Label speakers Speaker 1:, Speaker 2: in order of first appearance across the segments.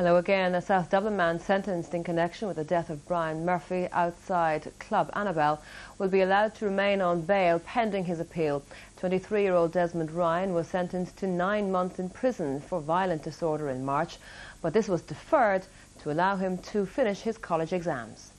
Speaker 1: Hello again. A South Dublin man sentenced in connection with the death of Brian Murphy outside Club Anabel will be allowed to remain on bail pending his appeal. 23-year-old Desmond Ryan was sentenced to nine months in prison for violent disorder in March, but this was deferred to allow him to finish his college exams.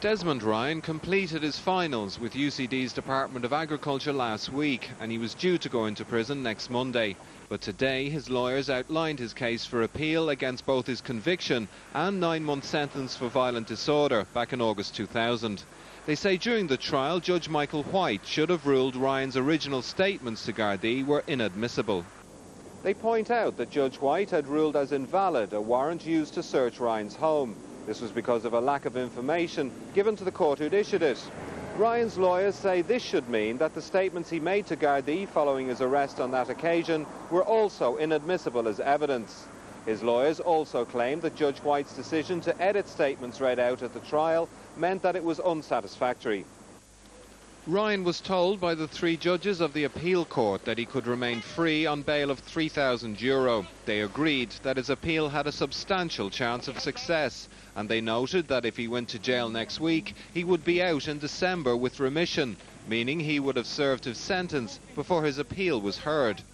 Speaker 2: Desmond Ryan completed his finals with UCD's Department of Agriculture last week and he was due to go into prison next Monday. But today his lawyers outlined his case for appeal against both his conviction and nine-month sentence for violent disorder back in August 2000. They say during the trial Judge Michael White should have ruled Ryan's original statements to Gardaí were inadmissible. They point out that Judge White had ruled as invalid a warrant used to search Ryan's home. This was because of a lack of information given to the court who'd issued it. Ryan's lawyers say this should mean that the statements he made to Gardaí following his arrest on that occasion were also inadmissible as evidence. His lawyers also claim that Judge White's decision to edit statements read out at the trial meant that it was unsatisfactory. Ryan was told by the three judges of the appeal court that he could remain free on bail of 3,000 euro. They agreed that his appeal had a substantial chance of success, and they noted that if he went to jail next week, he would be out in December with remission, meaning he would have served his sentence before his appeal was heard.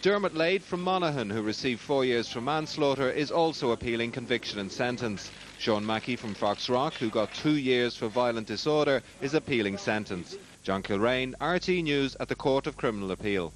Speaker 2: Dermot Laide from Monaghan, who received four years for manslaughter, is also appealing conviction and sentence. Sean Mackey from Foxrock, who got two years for violent disorder, is appealing sentence. John Kilrain, RT News at the Court of Criminal Appeal.